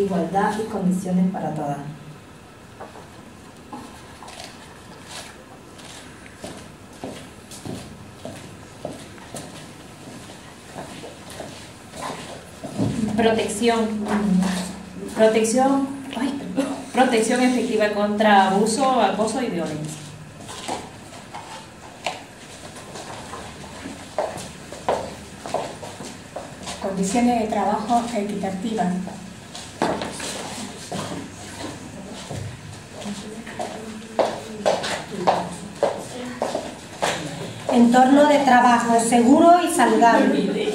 igualdad y condiciones para todas. Protección. Protección. protección efectiva contra abuso, acoso y violencia. Condiciones de trabajo equitativas. Entorno de trabajo seguro y saludable.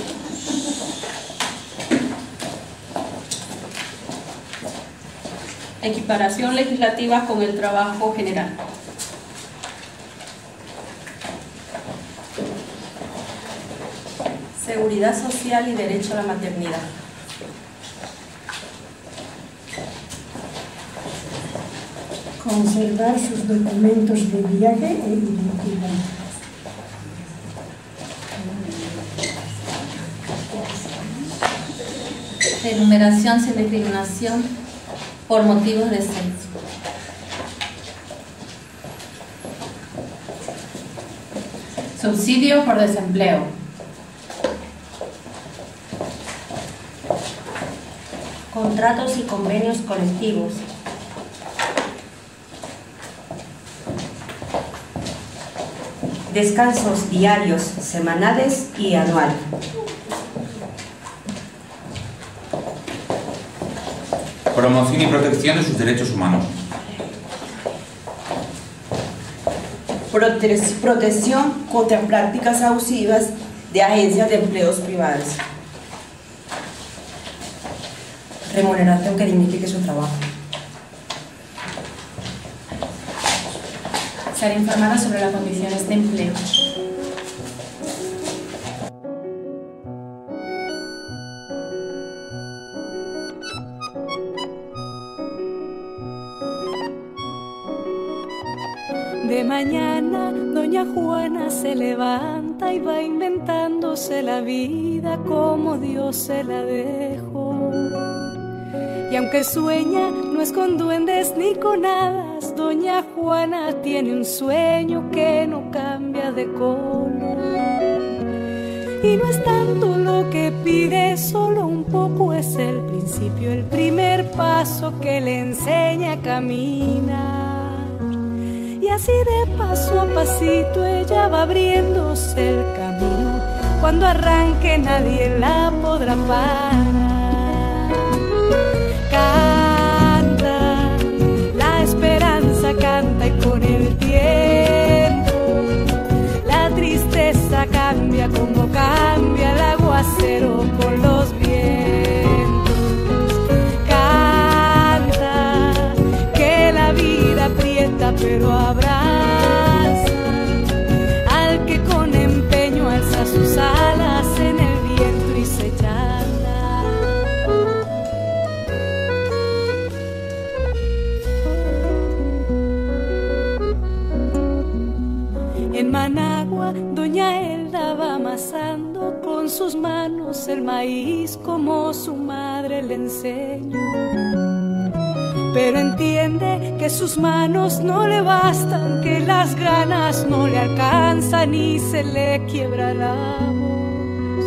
Equiparación legislativa con el trabajo general. Seguridad social y derecho a la maternidad. Conservar sus documentos de viaje e identidad. Enumeración sin discriminación por motivos de sexo. Subsidio por desempleo. Contratos y convenios colectivos. Descansos diarios, semanales y anual. Promoción y protección de sus derechos humanos. Protección contra prácticas abusivas de agencias de empleos privadas. Remuneración que dignifique su trabajo. Ser informada sobre las condiciones de empleo. De mañana doña Juana se levanta y va inventándose la vida como Dios se la dejó. Y aunque sueña, no es con duendes ni con hadas, doña Juana tiene un sueño que no cambia de color. Y no es tanto lo que pide, solo un poco es el principio, el primer paso que le enseña a caminar. Así de paso a pasito ella va abriéndose el camino. Cuando arranque nadie la podrá parar. Canta, la esperanza canta y con el tiempo la tristeza cambia como cambia el aguacero pero abraza al que con empeño alza sus alas en el viento y se llama. En Managua, doña Elda va amasando con sus manos el maíz como su madre le enseñó. Pero entiende que sus manos no le bastan, que las ganas no le alcanzan y se le quiebra la voz.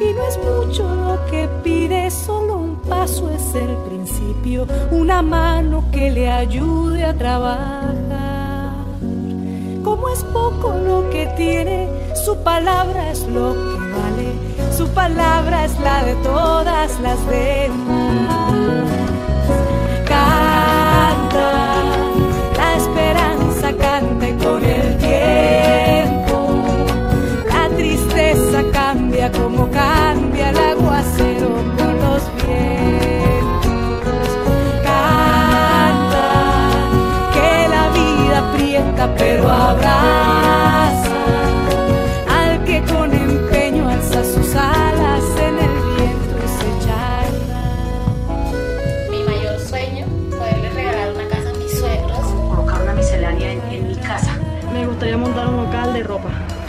Y no es mucho lo que pide, solo un paso es el principio, una mano que le ayude a trabajar. Como es poco lo que tiene, su palabra es lo que vale, su palabra es la de todas las demás.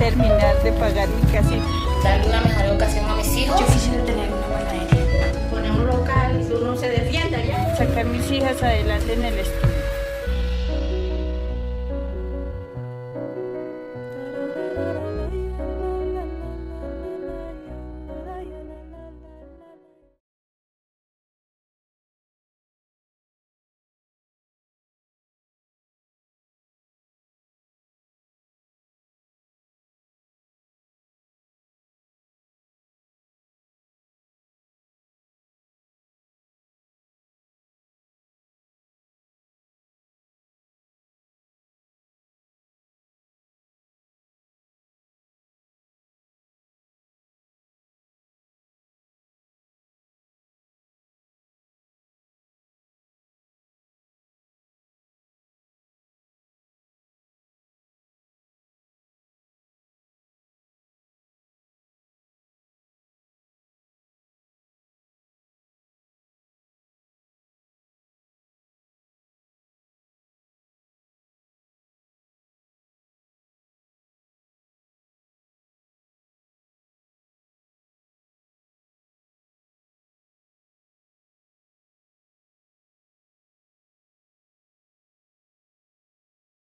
terminar de pagar mi casita. Dar una mejor educación a mis hijos. Yo quisiera tener una panadería. Poner un local y uno se defienda ya. Sacar mis hijas adelante en el estudio.